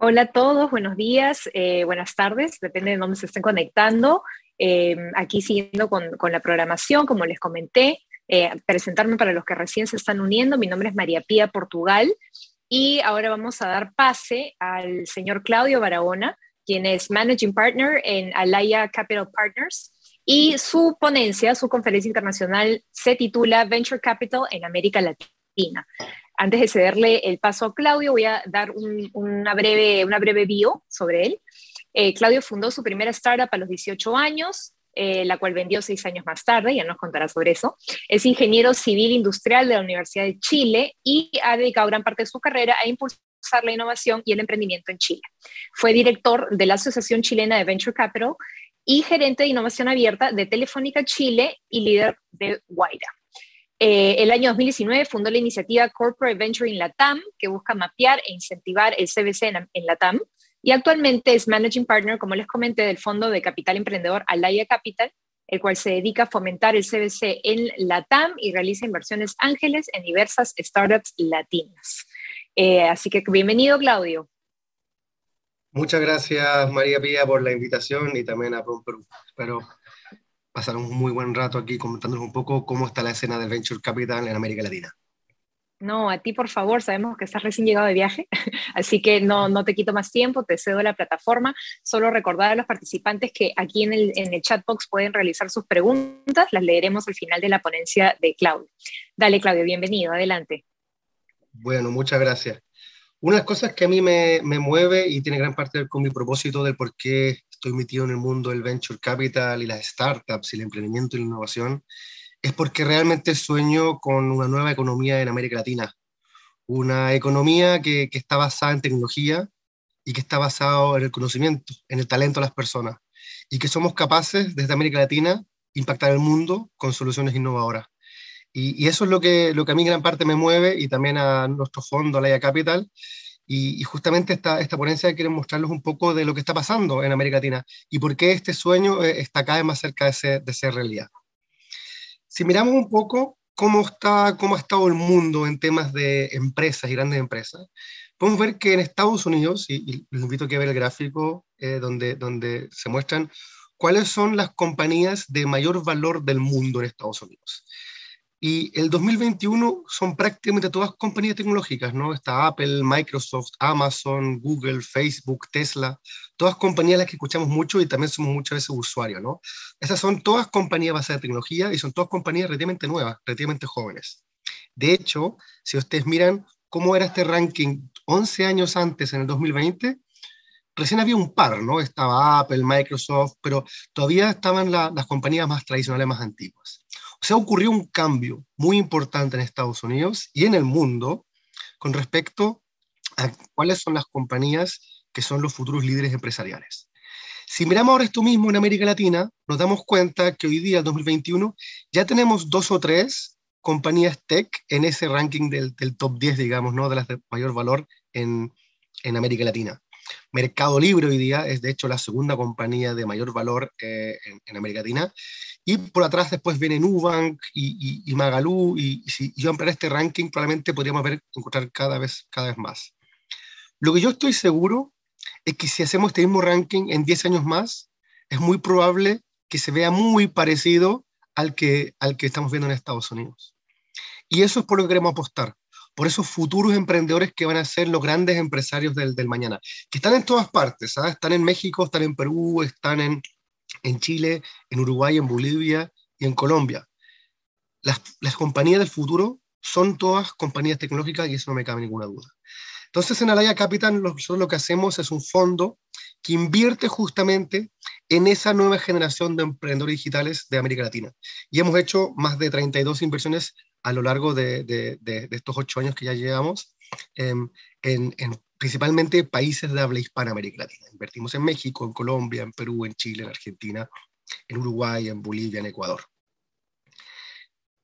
Hola a todos, buenos días, eh, buenas tardes, depende de dónde se estén conectando. Eh, aquí siguiendo con, la programación, como les comenté, eh, presentarme para los que recién se están uniendo. Mi nombre es María Pía Portugal y ahora vamos a dar pase al señor Claudio Barahona, quien es Managing Partner en Alaya Capital Partners. Y su ponencia, su conferencia internacional, se titula Venture Capital en América Latina antes de cederle el paso a Claudio, voy a dar una, breve, una breve bio sobre él. Eh, Claudio fundó su primera startup a los 18 años, eh, la cual vendió seis años más tarde, ya nos contará sobre eso. Es ingeniero civil industrial de la Universidad de Chile y ha dedicado gran parte de su carrera a impulsar la innovación y el emprendimiento en Chile. Fue director de la Asociación Chilena de Venture Capital y gerente de innovación abierta de Telefónica Chile y líder de Guaira. Eh, el año 2019 fundó la iniciativa Corporate Venture in Latam, que busca mapear e incentivar el CBC en, en, Latam. Y actualmente es Managing Partner, como les comenté, del fondo de capital emprendedor Alaya Capital, el cual se dedica a fomentar el CBC en Latam y realiza inversiones ángeles en diversas startups latinas. Eh, así que bienvenido, Claudio. Muchas gracias, María Pía, por la invitación y también a Perú. Espero pasar un muy buen rato aquí comentándonos un poco cómo está la escena del Venture Capital en América Latina. No, a ti por favor, sabemos que estás recién llegado de viaje, así que no, no te quito más tiempo, te cedo la plataforma. Solo recordar a los participantes que aquí en el, en el chat box pueden realizar sus preguntas, las leeremos al final de la ponencia de Claudio. Dale, Claudio, bienvenido, adelante. Bueno, muchas gracias. Una de las cosas que a mí me, me mueve y tiene gran parte con mi propósito del por qué estoy metido en el mundo del venture capital y las startups y el emprendimiento y la innovación, es porque realmente sueño con una nueva economía en América Latina. Una economía que, que está basada en tecnología y que está basada en el conocimiento, en el talento de las personas. Y que somos capaces desde América Latina impactar el mundo con soluciones innovadoras. Y, eso es lo que, lo que a mí gran parte me mueve y también a nuestro fondo, Laia Capital, y, justamente esta, esta ponencia quiere mostrarles un poco de lo que está pasando en América Latina y por qué este sueño eh, está cada vez más cerca de ser, realidad. Si miramos un poco cómo, está, ha estado el mundo en temas de empresas y grandes empresas, podemos ver que en Estados Unidos, y, les invito a que vean el gráfico eh, donde se muestran cuáles son las compañías de mayor valor del mundo en Estados Unidos. Y el 2021 son prácticamente todas compañías tecnológicas, ¿no? Está Apple, Microsoft, Amazon, Google, Facebook, Tesla, todas compañías las que escuchamos mucho y también somos muchas veces usuarios, ¿no? Esas son todas compañías basadas en tecnología y son todas compañías relativamente nuevas, relativamente jóvenes. De hecho, si ustedes miran cómo era este ranking 11 años antes, en el 2020, recién había un par, ¿no? Estaba Apple, Microsoft, pero todavía estaban las compañías más tradicionales, más antiguas. O sea, ocurrió un cambio muy importante en Estados Unidos y en el mundo con respecto a cuáles son las compañías que son los futuros líderes empresariales. Si miramos ahora esto mismo en América Latina, nos damos cuenta que hoy día, en 2021, ya tenemos dos o tres compañías tech en ese ranking del, top 10, digamos, ¿no? de las de mayor valor en, en América Latina. Mercado Libre hoy día es de hecho la segunda compañía de mayor valor eh, en, América Latina. Y por atrás después viene Nubank y, y. Y, si yo ampliara este ranking, probablemente podríamos ver, encontrar cada vez, cada vez más. Lo que yo estoy seguro es que si hacemos este mismo ranking en 10 años más, es muy probable que se vea muy parecido al que, al que estamos viendo en Estados Unidos. Y eso es por lo que queremos apostar por esos futuros emprendedores que van a ser los grandes empresarios del, mañana, que están en todas partes, ¿sabes? están en México, están en Perú, están en, en Chile, en Uruguay, en Bolivia y en Colombia. Las, las compañías del futuro son todas compañías tecnológicas y eso no me cabe ninguna duda. Entonces, en Alaya Capital, nosotros lo que hacemos es un fondo que invierte justamente en esa nueva generación de emprendedores digitales de América Latina. Y hemos hecho más de 32 inversiones a lo largo de, estos ocho años que ya llevamos, em, en, principalmente países de habla hispana América. Invertimos en México, en Colombia, en Perú, en Chile, en Argentina, en Uruguay, en Bolivia, en Ecuador.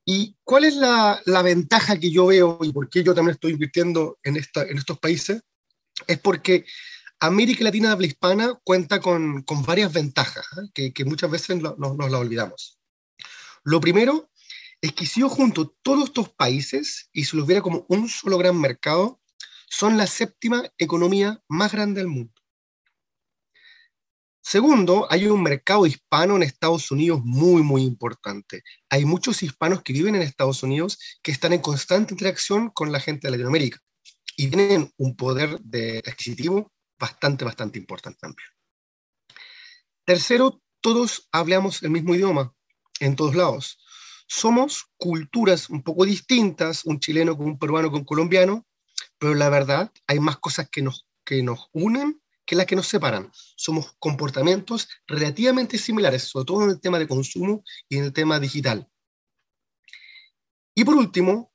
¿Y cuál es la, ventaja que yo veo y por qué yo también estoy invirtiendo en, esta, en estos países? Es porque América Latina de habla hispana cuenta con, con varias ventajas ¿eh? que, muchas veces nos no, no las olvidamos. Lo primero es que si yo junto todos estos países y se los viera como un solo gran mercado, son la séptima economía más grande del mundo. Segundo, hay un mercado hispano en Estados Unidos muy, muy importante. Hay muchos hispanos que viven en Estados Unidos que están en constante interacción con la gente de Latinoamérica y tienen un poder de adquisitivo bastante, bastante importante también. Tercero, todos hablamos el mismo idioma en todos lados. Somos culturas un poco distintas, un chileno con un peruano con un colombiano, pero la verdad hay más cosas que nos, que nos unen que las que nos separan. Somos comportamientos relativamente similares, sobre todo en el tema de consumo y en el tema digital. Y por último,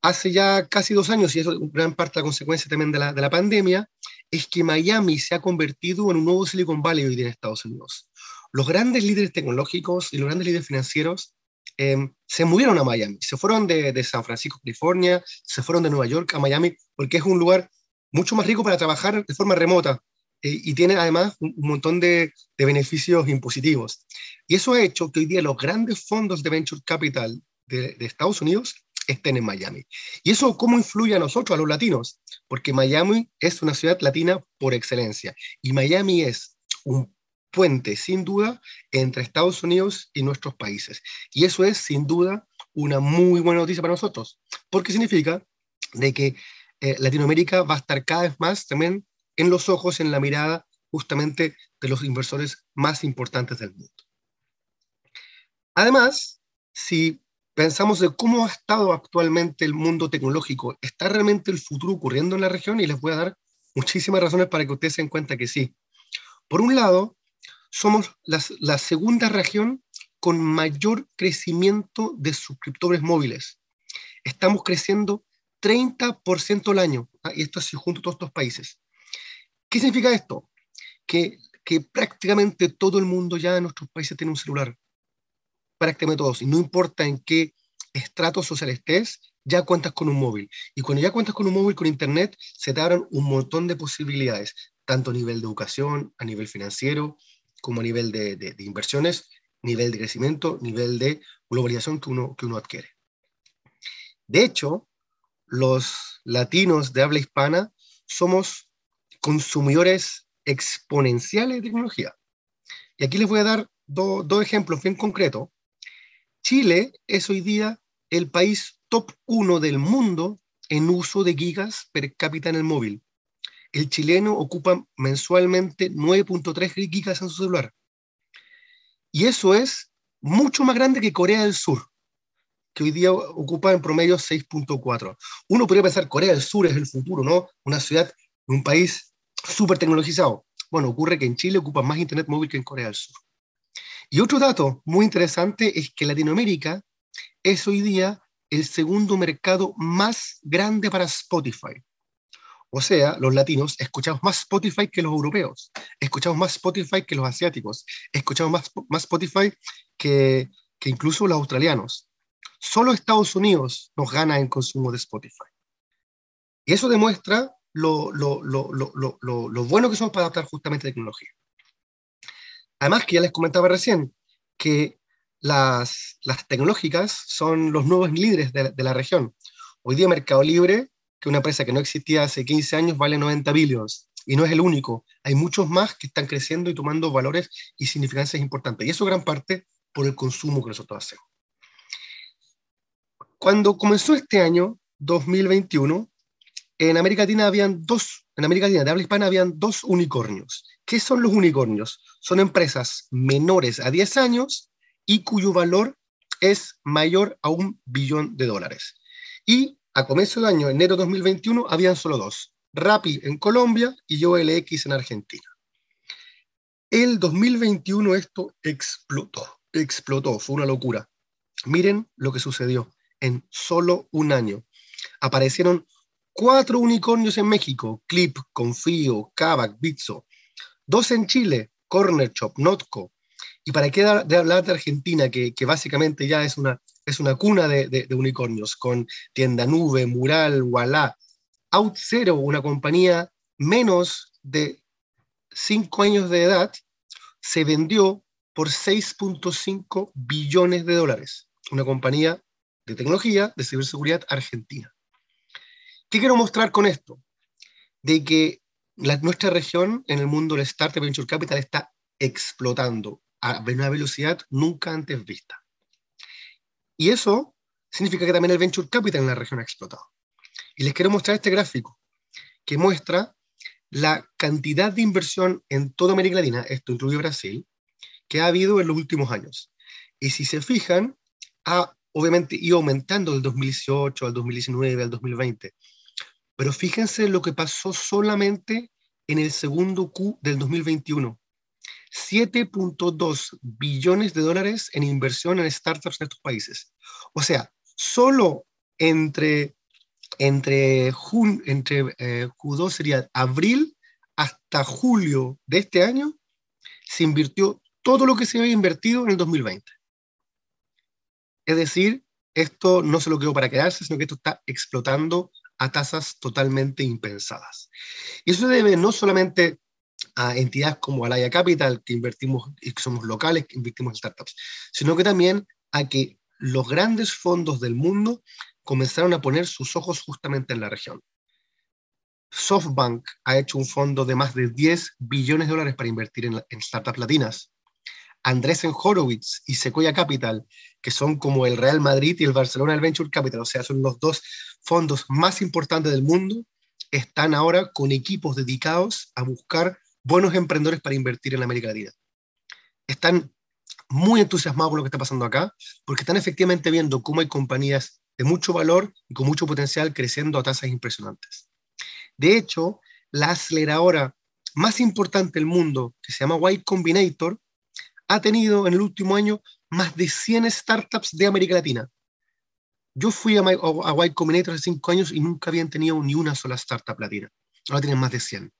hace ya casi dos años, y eso es gran parte de la consecuencia también de la, de la pandemia, es que Miami se ha convertido en un nuevo Silicon Valley hoy día en Estados Unidos. Los grandes líderes tecnológicos y los grandes líderes financieros em, se movieron a Miami, se fueron de, San Francisco, California, se fueron de Nueva York a Miami, porque es un lugar mucho más rico para trabajar de forma remota eh, y tiene además un, montón de, de, beneficios impositivos. Y eso ha hecho que hoy día los grandes fondos de venture capital de, de Estados Unidos estén en Miami. ¿Y eso cómo influye a nosotros, a los latinos? Porque Miami es una ciudad latina por excelencia. Y Miami es un puente, sin duda, entre Estados Unidos y nuestros países. Y eso es, sin duda, una muy buena noticia para nosotros, porque significa de que eh, Latinoamérica va a estar cada vez más también en los ojos, en la mirada justamente de los inversores más importantes del mundo. Además, si pensamos de cómo ha estado actualmente el mundo tecnológico, ¿está realmente el futuro ocurriendo en la región? Y les voy a dar muchísimas razones para que ustedes se den cuenta que sí. Por un lado, somos la, segunda región con mayor crecimiento de suscriptores móviles. Estamos creciendo 30% al año, ¿ah? y esto es junto a todos estos países. ¿Qué significa esto? Que, que prácticamente todo el mundo ya en nuestros países tiene un celular prácticamente todos, y no importa en qué estrato social estés, ya cuentas con un móvil. Y cuando ya cuentas con un móvil con internet, se te abren un montón de posibilidades, tanto a nivel de educación, a nivel financiero, como nivel de inversiones, nivel de crecimiento, nivel de globalización que uno, que uno adquiere. De hecho, los latinos de habla hispana somos consumidores exponenciales de tecnología. Y aquí les voy a dar dos do ejemplos bien concretos Chile es hoy día el país top 1 del mundo en uso de gigas per cápita en el móvil. El chileno ocupa mensualmente 9.3 gigas en su celular. Y eso es mucho más grande que Corea del Sur, que hoy día ocupa en promedio 6.4. Uno podría pensar, Corea del Sur es el futuro, ¿no? Una ciudad, un país súper tecnologizado. Bueno, ocurre que en Chile ocupa más internet móvil que en Corea del Sur. Y otro dato muy interesante es que Latinoamérica es hoy día el segundo mercado más grande para Spotify. O sea, los latinos escuchamos más Spotify que los europeos, escuchamos más Spotify que los asiáticos, escuchamos más, más Spotify que, que incluso los australianos. Solo Estados Unidos nos gana en consumo de Spotify. Y eso demuestra lo, lo, lo, lo bueno que somos para adaptar justamente tecnología. Además, que ya les comentaba recién, que las, las tecnológicas son los nuevos líderes de, de, la región. Hoy día Mercado Libre, que una empresa que no existía hace 15 años, vale 90 billones. Y no es el único. Hay muchos más que están creciendo y tomando valores y significancias importantes. Y eso gran parte por el consumo que nosotros hacemos. Cuando comenzó este año, 2021, en América Latina habían dos, en América Latina de habla hispana habían dos unicornios. ¿Qué son los unicornios? Son empresas menores a 10 años y cuyo valor es mayor a un billón de dólares. Y a comienzo de año, enero 2021, habían solo dos, Rappi en Colombia y OLX en Argentina. El 2021 esto explotó, explotó, fue una locura. Miren lo que sucedió en solo un año. Aparecieron cuatro unicornios en México, Clip, Confío, Kavak, Bitso, dos en Chile, Corner Shop, Notco, y para qué hablar de Argentina, que, que, básicamente ya es una, es una cuna de, unicornios, con Tienda Nube, Mural, Walla, OutZero, una compañía menos de cinco años de edad, se vendió por 6.5 billones de dólares, una compañía de tecnología de ciberseguridad argentina. ¿Qué quiero mostrar con esto? de que nuestra región en el mundo del Startup Venture Capital está explotando a una velocidad nunca antes vista. Y eso significa que también el Venture Capital en la región ha explotado. Y les quiero mostrar este gráfico que muestra la cantidad de inversión en toda América Latina, esto incluye Brasil, que ha habido en los últimos años. Y si se fijan, ha obviamente ido aumentando del 2018 al 2019 al 2020. Pero fíjense lo que pasó solamente en el segundo Q del 2021. 7.2 billones de dólares en inversión en startups en estos países. O sea, solo entre, entre, entre eh, Q2 sería abril hasta julio de este año, se invirtió todo lo que se había invertido en el 2020. Es decir, esto no se lo quedó para quedarse, sino que esto está explotando a tasas totalmente impensadas. Y eso debe no solamente a entidades como Alaya Capital, que invertimos y que somos locales, que invertimos en startups, sino que también a que los grandes fondos del mundo comenzaron a poner sus ojos justamente en la región. SoftBank ha hecho un fondo de más de 10 billones de dólares para invertir en, en startups latinas. Andresen Horowitz y Sequoia Capital, que son como el Real Madrid y el Barcelona del Venture Capital, o sea, son los dos fondos más importantes del mundo, están ahora con equipos dedicados a buscar buenos emprendedores para invertir en América Latina. Están muy entusiasmados por lo que está pasando acá, porque están efectivamente viendo cómo hay compañías de mucho valor y con mucho potencial creciendo a tasas impresionantes. De hecho, la aceleradora más importante del mundo, que se llama Y Combinator, ha tenido en el último año más de 100 startups de América Latina. Yo fui a, Y Combinator hace cinco años y nunca habían tenido ni una sola startup latina. Ahora tienen más de 100.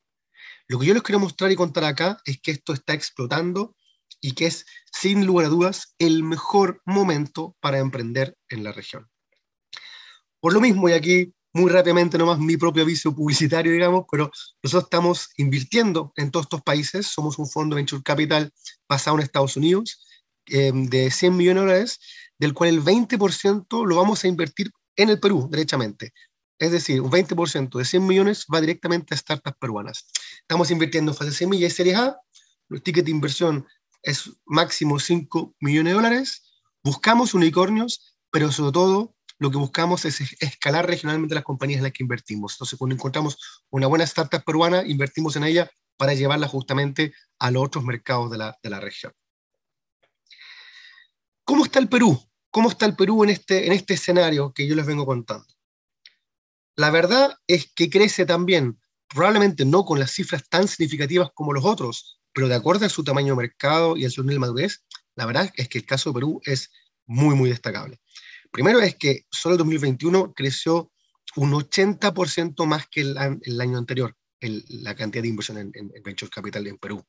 Lo que yo les quiero mostrar y contar acá es que esto está explotando y que es, sin lugar a dudas, el mejor momento para emprender en la región. Por lo mismo, y aquí muy rápidamente nomás mi propio aviso publicitario, digamos, pero nosotros estamos invirtiendo en todos estos países, somos un fondo Venture Capital basado en Estados Unidos em, de 100 millones de dólares, del cual el 20% lo vamos a invertir en el Perú, derechamente. Es decir, un 20% de 100 millones va directamente a startups peruanas. Estamos invirtiendo en fase semilla y series A. El ticket de inversión es máximo 5 millones de dólares. Buscamos unicornios, pero sobre todo lo que buscamos es escalar regionalmente las compañías en las que invertimos. Entonces, cuando encontramos una buena startup peruana, invertimos en ella para llevarla justamente a los otros mercados de la, de la región. ¿Cómo está el Perú? ¿Cómo está el Perú en este, en este escenario que yo les vengo contando? La verdad es que crece también, probablemente no con las cifras tan significativas como los otros, pero de acuerdo a su tamaño de mercado y a su nivel de madurez, la verdad es que el caso de Perú es muy, muy destacable. Primero es que solo el 2021 creció un 80% más que el, año anterior, la cantidad de inversión en, Venture Capital en Perú.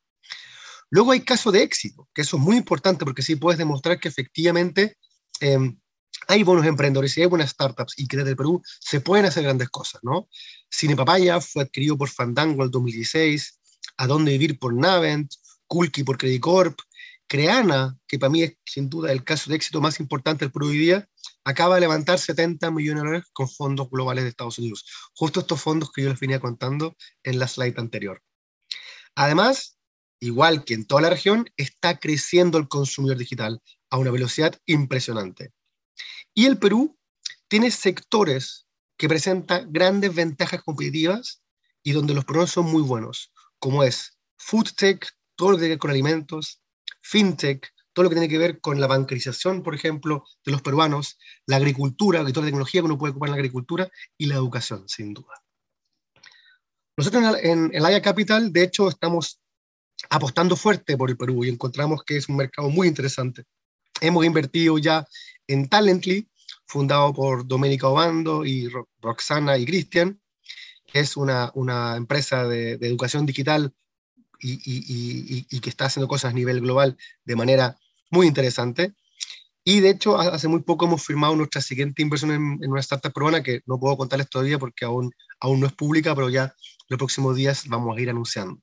Luego hay casos de éxito, que eso es muy importante porque sí puedes demostrar que efectivamente em, hay buenos emprendedores y hay buenas startups y que desde el Perú se pueden hacer grandes cosas, ¿no? Cine Papaya fue adquirido por Fandango en 2016, A Dónde Vivir por Navent, Kulki por Credit Corp, Creana, que para mí es sin duda el caso de éxito más importante del Perú hoy día, acaba de levantar 70 millones de dólares con fondos globales de Estados Unidos. Justo estos fondos que yo les venía contando en la slide anterior. Además, igual que en toda la región, está creciendo el consumidor digital a una velocidad impresionante. Y el Perú tiene sectores que presentan grandes ventajas competitivas y donde los peruanos son muy buenos, como es food tech, todo lo que tiene que ver con alimentos, fintech, todo lo que tiene que ver con la bancarización, por ejemplo, de los peruanos, la agricultura, toda la tecnología que uno puede ocupar en la agricultura y la educación, sin duda. Nosotros en, el Aya Capital, de hecho, estamos apostando fuerte por el Perú y encontramos que es un mercado muy interesante. Hemos invertido ya en Talently, fundado por Doménica Obando y Roxana y Cristian, que es una, una empresa de, educación digital y, y, y, que está haciendo cosas a nivel global de manera muy interesante. Y de hecho, hace muy poco hemos firmado nuestra siguiente inversión en, en, una startup peruana que no puedo contarles todavía porque aún, aún no es pública, pero ya los próximos días vamos a ir anunciando.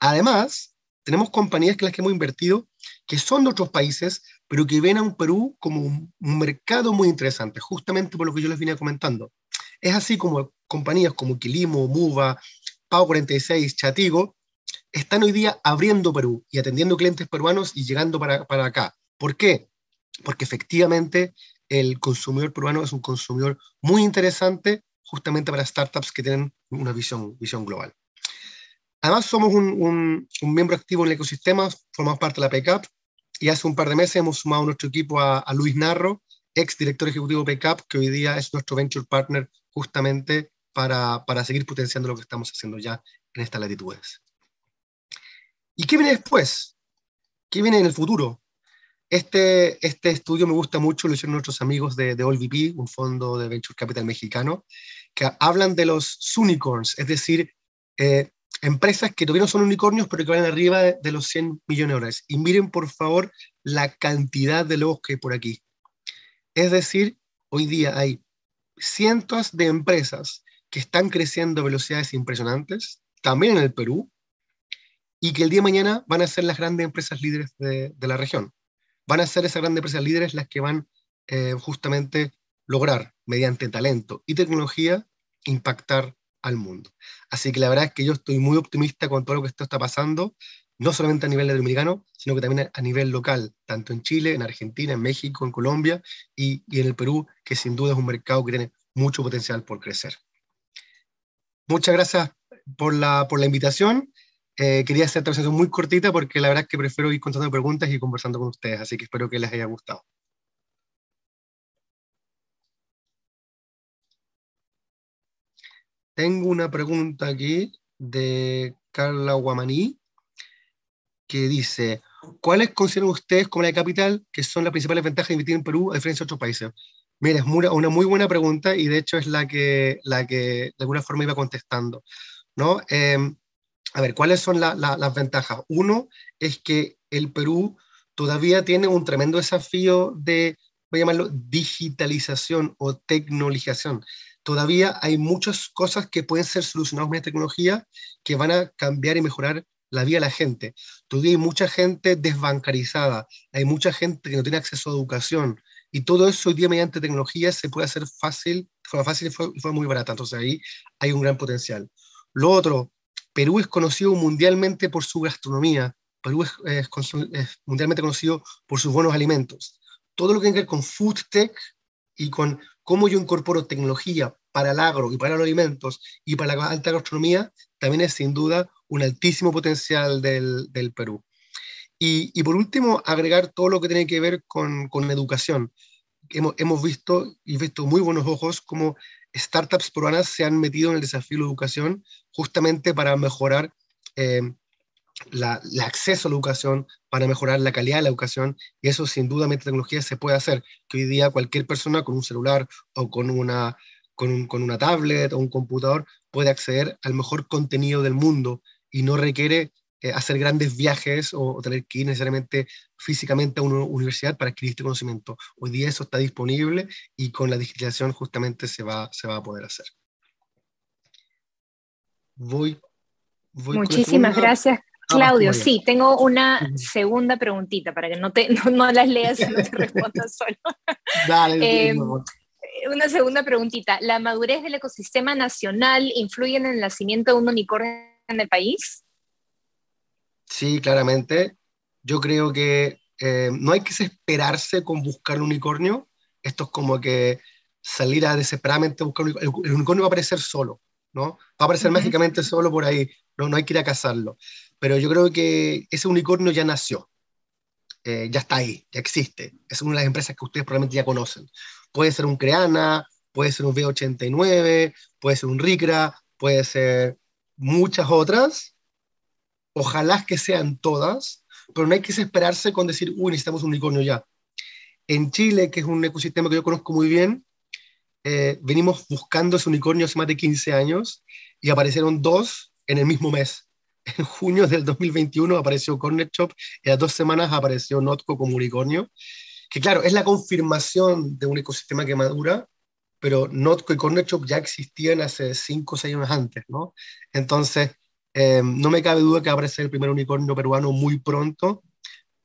Además, tenemos compañías que las que hemos invertido que son de otros países, pero que ven a un Perú como un, mercado muy interesante, justamente por lo que yo les venía comentando. Es así como compañías como Quilimo, Muva, Pau 46, Chatigo, están hoy día abriendo Perú y atendiendo clientes peruanos y llegando para, para acá. ¿Por qué? Porque efectivamente el consumidor peruano es un consumidor muy interesante justamente para startups que tienen una visión, visión global. Además, somos un, un, miembro activo en el ecosistema, formamos parte de la PECAP y hace un par de meses hemos sumado a nuestro equipo a, a Luis Narro, ex director ejecutivo de PECAP, que hoy día es nuestro venture partner justamente para, para seguir potenciando lo que estamos haciendo ya en estas latitudes. ¿Y qué viene después? ¿Qué viene en el futuro? Este, este estudio me gusta mucho, lo hicieron nuestros amigos de, de AllVP, un fondo de Venture Capital mexicano, que hablan de los unicorns, es decir, eh, empresas que todavía no son unicornios, pero que van arriba de, los 100 millones de dólares. Y miren, por favor, la cantidad de logos que hay por aquí. Es decir, hoy día hay cientos de empresas que están creciendo a velocidades impresionantes, también en el Perú, y que el día de mañana van a ser las grandes empresas líderes de, de la región van a ser esas grandes empresas líderes las que van eh, justamente lograr, mediante talento y tecnología, impactar al mundo. Así que la verdad es que yo estoy muy optimista con todo lo que esto está pasando, no solamente a nivel latinoamericano, sino que también a nivel local, tanto en Chile, en Argentina, en México, en Colombia y, en el Perú, que sin duda es un mercado que tiene mucho potencial por crecer. Muchas gracias por la, por la invitación eh, quería hacer esta presentación muy cortita porque la verdad es que prefiero ir contando preguntas y conversando con ustedes, así que espero que les haya gustado. Tengo una pregunta aquí de Carla Guamaní que dice, ¿cuáles consideran ustedes como la capital que son las principales ventajas de invertir en Perú a diferencia de otros países? Mira, es una muy buena pregunta y de hecho es la que, la que de alguna forma iba contestando. ¿no? Eh, a ver, ¿cuáles son las ventajas? Uno es que el Perú todavía tiene un tremendo desafío de, voy a llamarlo, digitalización o tecnologización. Todavía hay muchas cosas que pueden ser solucionadas mediante tecnología que van a cambiar y mejorar la vida de la gente. Todavía hay mucha gente desbancarizada, hay mucha gente que no tiene acceso a educación, y todo eso hoy día mediante tecnología se puede hacer fácil, fue fácil y fue muy barata. Entonces ahí hay un gran potencial. Lo otro, Perú es conocido mundialmente por su gastronomía, Perú es, es, es, mundialmente conocido por sus buenos alimentos. Todo lo que tiene que ver con food tech y con cómo yo incorporo tecnología para el agro y para los alimentos y para la alta gastronomía, también es sin duda un altísimo potencial del, Perú. Y, por último, agregar todo lo que tiene que ver con, con educación. Hemos, hemos, visto y visto muy buenos ojos cómo startups peruanas se han metido en el desafío de la educación justamente para mejorar eh, la, el acceso a la educación, para mejorar la calidad de la educación, y eso sin duda mediante tecnología se puede hacer, que hoy día cualquier persona con un celular o con una, con, un, con una tablet o un computador puede acceder al mejor contenido del mundo y no requiere eh, hacer grandes viajes o, o, tener que ir necesariamente físicamente a una universidad para adquirir este conocimiento. Hoy día eso está disponible y con la digitalización justamente se va, se va a poder hacer. Voy. voy Muchísimas gracias, Claudio. sí, tengo una segunda preguntita para que no, te, no, no las leas y no te respondas solo. Dale, eh, una segunda preguntita. ¿La madurez del ecosistema nacional influye en el nacimiento de un unicornio en el país? Sí, claramente. Yo creo que eh, no hay que desesperarse con buscar un unicornio. Esto es como que salir a desesperadamente buscar un unicornio. El, unicornio va a aparecer solo, ¿no? Va a aparecer uh -huh. mágicamente solo por ahí. No, no hay que ir a cazarlo. Pero yo creo que ese unicornio ya nació. Eh, ya está ahí, ya existe. Es una de las empresas que ustedes probablemente ya conocen. Puede ser un Creana, puede ser un V89, puede ser un RICRA, puede ser muchas otras, Ojalá que sean todas, pero no hay que esperarse con decir, uy, necesitamos un unicornio ya. En Chile, que es un ecosistema que yo conozco muy bien, eh, venimos buscando ese unicornio hace más de 15 años y aparecieron dos en el mismo mes. En junio del 2021 apareció Corner Shop y a dos semanas apareció Notco como unicornio, que claro, es la confirmación de un ecosistema que madura, pero Notco y Corner Shop ya existían hace 5 o 6 años antes, ¿no? Entonces, eh, no me cabe duda que va a aparecer el primer unicornio peruano muy pronto,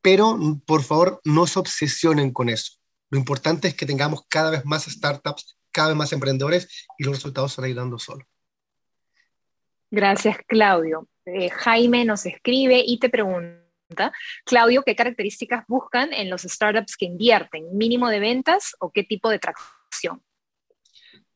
pero por favor no se obsesionen con eso. Lo importante es que tengamos cada vez más startups, cada vez más emprendedores y los resultados se van a ir dando solo. Gracias, Claudio. Eh, Jaime nos escribe y te pregunta, Claudio, ¿qué características buscan en los startups que invierten? ¿Mínimo de ventas o qué tipo de tracción?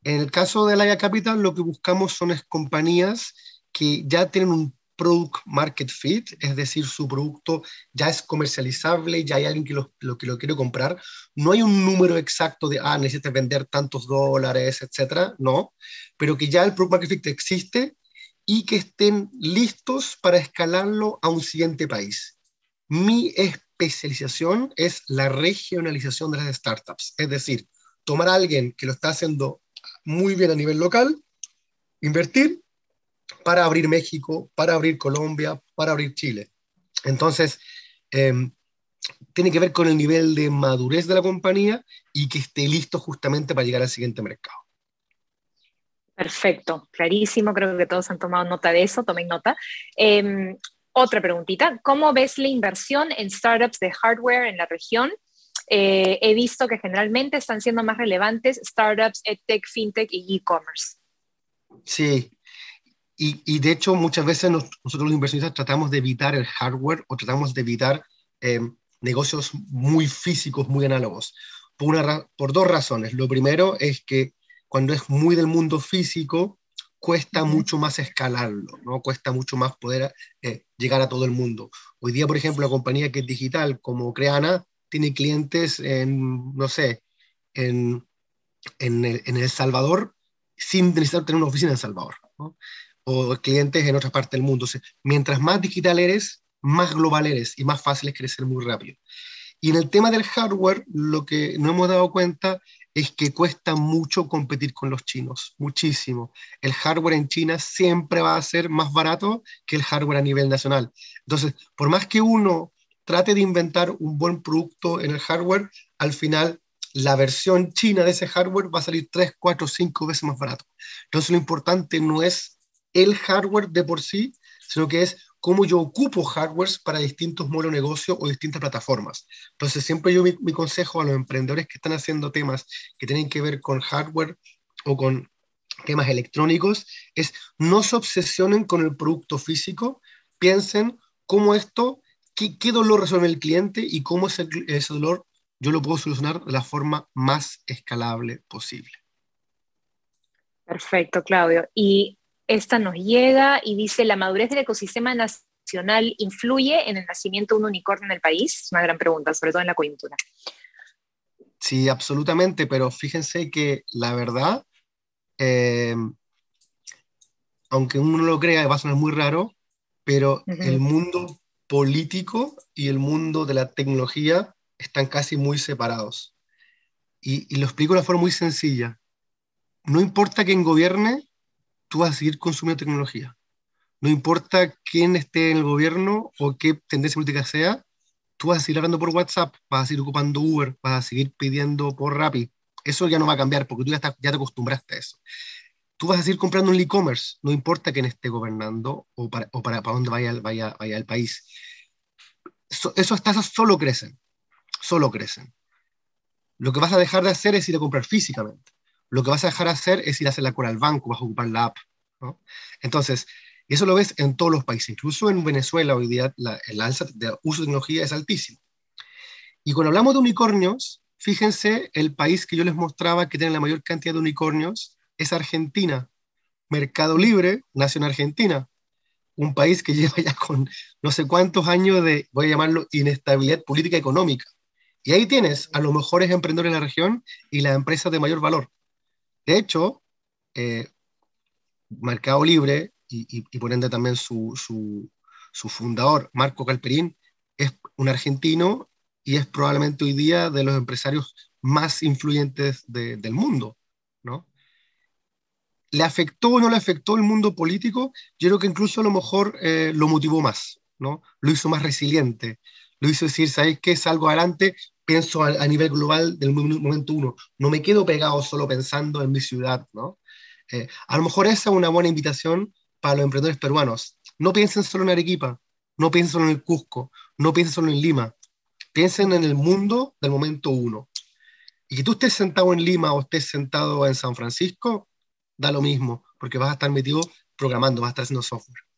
En el caso de Laia Capital, lo que buscamos son compañías que ya tienen un product market fit, es decir, su producto ya es comercializable, ya hay alguien que lo, que lo quiere comprar. No hay un número exacto de, ah, necesitas vender tantos dólares, etcétera, no, pero que ya el product market fit existe y que estén listos para escalarlo a un siguiente país. Mi especialización es la regionalización de las startups, es decir, tomar a alguien que lo está haciendo muy bien a nivel local, invertir para abrir México, para abrir Colombia, para abrir Chile. Entonces, em, tiene que ver con el nivel de madurez de la compañía y que esté listo justamente para llegar al siguiente mercado. Perfecto, clarísimo, creo que todos han tomado nota de eso, tomen nota. Em, otra preguntita, ¿cómo ves la inversión en startups de hardware en la región? Eh, he visto que generalmente están siendo más relevantes startups, edtech, fintech y e-commerce. Sí, y, de hecho, muchas veces nosotros los inversionistas tratamos de evitar el hardware o tratamos de evitar em, negocios muy físicos, muy análogos, por dos razones. Lo primero es que cuando es muy del mundo físico, cuesta mucho más escalarlo, ¿no? Cuesta mucho más poder eh, llegar a todo el mundo. Hoy día, por ejemplo, la compañía que es digital, como Creana, tiene clientes en, no sé, en, en, el, en El Salvador sin necesitar tener una oficina en El Salvador. ¿no? o clientes en otra parte del mundo. mientras más digital eres, más global eres y más fácil es crecer muy rápido. Y en el tema del hardware, lo que no hemos dado cuenta es que cuesta mucho competir con los chinos, muchísimo. El hardware en China siempre va a ser más barato que el hardware a nivel nacional. Entonces, por más que uno trate de inventar un buen producto en el hardware, al final la versión china de ese hardware va a salir 3, 4, 5 veces más barato. Entonces, lo importante no es el hardware de por sí, sino que es cómo yo ocupo hardwares para distintos modelos de negocio o distintas plataformas. Entonces, siempre yo mi, consejo a los emprendedores que están haciendo temas que tienen que ver con hardware o con temas electrónicos es no se obsesionen con el producto físico, piensen cómo esto, qué, qué dolor resuelve el cliente y cómo ese, ese dolor yo lo puedo solucionar de la forma más escalable posible. Perfecto, Claudio. Y esta nos llega y dice, ¿la madurez del ecosistema nacional influye en el nacimiento de un unicornio en el país? Es una gran pregunta, sobre todo en la coyuntura. Sí, absolutamente, pero fíjense que la verdad, eh, aunque uno no lo crea, va a sonar muy raro, pero el mundo político y el mundo de la tecnología están casi muy separados. Y, y lo explico de una forma muy sencilla. No importa quién gobierne, tú vas a seguir consumiendo tecnología. No importa quién esté en el gobierno o qué tendencia política sea, tú vas a seguir hablando por WhatsApp, vas a seguir ocupando Uber, vas a seguir pidiendo por Rappi. Eso ya no va a cambiar porque tú ya, ya te acostumbraste a eso. Tú vas a seguir comprando un e-commerce, no importa quién esté gobernando o para, dónde vaya, el país. esas tasas solo crecen, solo crecen. Lo que vas a dejar de hacer es ir a comprar físicamente lo que vas a dejar de hacer es ir a hacer la cola al banco, vas a ocupar la app. ¿no? Entonces, eso lo ves en todos los países, incluso en Venezuela hoy día el alza de uso de tecnología es altísimo. Y cuando hablamos de unicornios, fíjense, el país que yo les mostraba que tiene la mayor cantidad de unicornios es Argentina. Mercado Libre nació en Argentina, un país que lleva ya con no sé cuántos años de, voy a llamarlo, inestabilidad política económica. Y ahí tienes a los mejores emprendedores de la región y las empresas de mayor valor. De hecho, eh, Mercado Libre y, por ende también su, fundador, Marco Calperín, es un argentino y es probablemente hoy día de los empresarios más influyentes del mundo, ¿no? ¿Le afectó o no le afectó el mundo político? Yo creo que incluso a lo mejor eh, lo motivó más, ¿no? Lo hizo más resiliente, lo hizo decir, ¿sabes qué? Salgo adelante, pienso a, nivel global del momento uno, no me quedo pegado solo pensando en mi ciudad, ¿no? Eh, a lo mejor esa es una buena invitación para los emprendedores peruanos. No piensen solo en Arequipa, no piensen solo en el Cusco, no piensen solo en Lima, piensen en el mundo del momento uno. Y que tú estés sentado en Lima o estés sentado en San Francisco, da lo mismo, porque vas a estar metido programando, vas a estar haciendo software.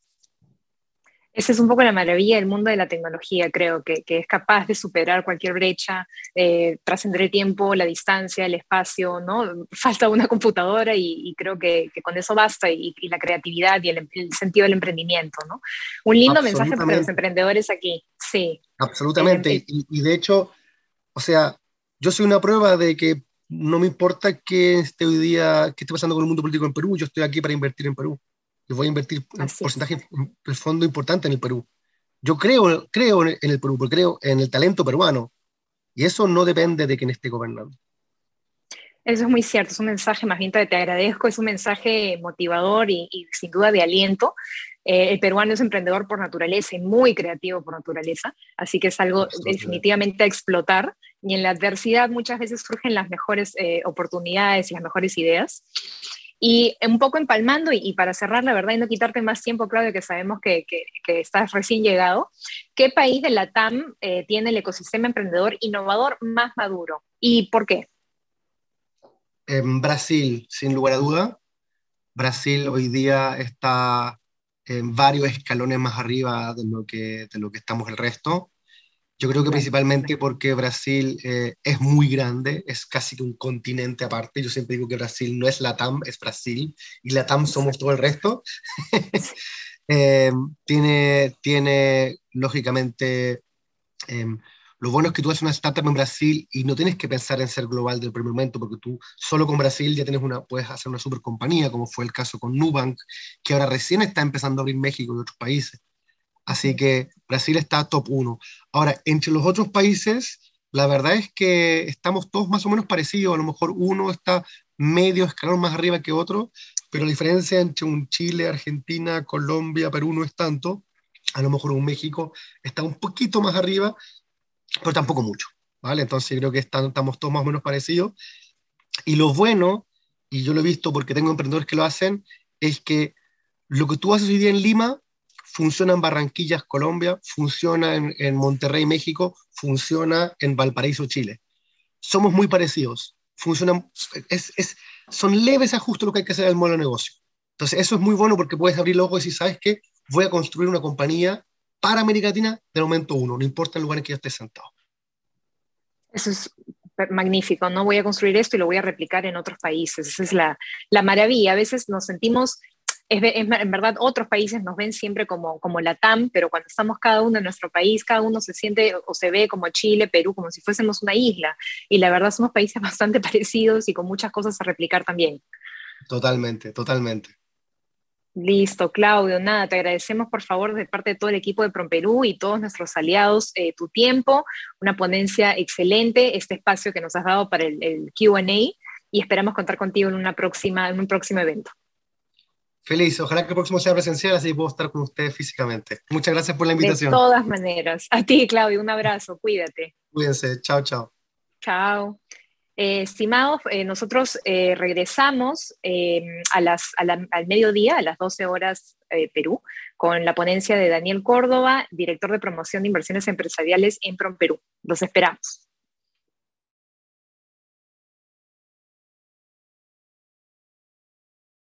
Esa es un poco la maravilla del mundo de la tecnología, creo, que, es capaz de superar cualquier brecha, eh, trascender el tiempo, la distancia, el espacio, ¿no? Falta una computadora y, creo que, con eso basta, y, la creatividad y el, sentido del emprendimiento, ¿no? Un lindo mensaje para los emprendedores aquí, sí. Absolutamente, y, de hecho, o sea, yo soy una prueba de que no me importa que esté hoy día, qué esté pasando con el mundo político en Perú, yo estoy aquí para invertir en Perú voy a invertir un porcentaje de fondo importante en el Perú. Yo creo, creo en el Perú, porque creo en el talento peruano. Y eso no depende de quién esté gobernando. Eso es muy cierto, es un mensaje, más bien te, agradezco, es un mensaje motivador y, sin duda de aliento. Eh, el peruano es emprendedor por naturaleza y muy creativo por naturaleza, así que es algo definitivamente a explotar. Y en la adversidad muchas veces surgen las mejores eh, oportunidades y las mejores ideas. Y un poco empalmando, y, para cerrar, la verdad, y no quitarte más tiempo, Claudio, que sabemos que, que, estás recién llegado, ¿qué país de la TAM eh, tiene el ecosistema emprendedor innovador más maduro? ¿Y por qué? En Brasil, sin lugar a duda. Brasil hoy día está en varios escalones más arriba de lo que, de lo que estamos el resto. Yo creo que principalmente porque Brasil eh, es muy grande, es casi que un continente aparte. Yo siempre digo que Brasil no es la TAM, es Brasil, y la TAM somos todo el resto. Eh, tiene, tiene, lógicamente, em, lo bueno es que tú haces una startup en Brasil y no tienes que pensar en ser global del primer momento, porque tú solo con Brasil ya tienes una, puedes hacer una super compañía, como fue el caso con Nubank, que ahora recién está empezando a abrir México y otros países. Así que Brasil está top 1. Ahora, entre los otros países, la verdad es que estamos todos más o menos parecidos. A lo mejor uno está medio escalón más arriba que otro, pero la diferencia entre un Chile, Argentina, Colombia, Perú no es tanto. A lo mejor un México está un poquito más arriba, pero tampoco mucho. ¿vale? Entonces creo que estamos todos más o menos parecidos. Y lo bueno, y yo lo he visto porque tengo emprendedores que lo hacen, es que lo que tú haces hoy día en Lima funciona en Barranquillas, Colombia, funciona en, Monterrey, México, funciona en Valparaíso, Chile. Somos muy parecidos, funcionan, es, son leves ajustes lo que hay que hacer el modelo de negocio. Entonces, eso es muy bueno porque puedes abrir los ojos y decir, ¿sabes qué? Voy a construir una compañía para América Latina del momento uno, no importa el lugar en que yo esté sentado. Eso es magnífico, ¿no? Voy a construir esto y lo voy a replicar en otros países. Esa es la, la maravilla. A veces nos sentimos en verdad otros países nos ven siempre como, como la TAM, pero cuando estamos cada uno en nuestro país, cada uno se siente o se ve como Chile, Perú, como si fuésemos una isla. Y la verdad somos países bastante parecidos y con muchas cosas a replicar también. Totalmente, totalmente. Listo, Claudio, nada, te agradecemos por favor de parte de todo el equipo de Promperú y todos nuestros aliados eh, tu tiempo, una ponencia excelente, este espacio que nos has dado para el, el QA y esperamos contar contigo en, una próxima, en un próximo evento. Feliz, ojalá que el próximo sea presencial, así puedo estar con ustedes físicamente. Muchas gracias por la invitación. De todas maneras. A ti, Claudio, un abrazo, cuídate. Cuídense, chao, chao. Chao. Eh, estimados, eh, nosotros eh, regresamos a las, al mediodía, a las 12 horas Perú, con la ponencia de Daniel Córdoba, director de promoción de inversiones empresariales en PROM Perú. Los esperamos.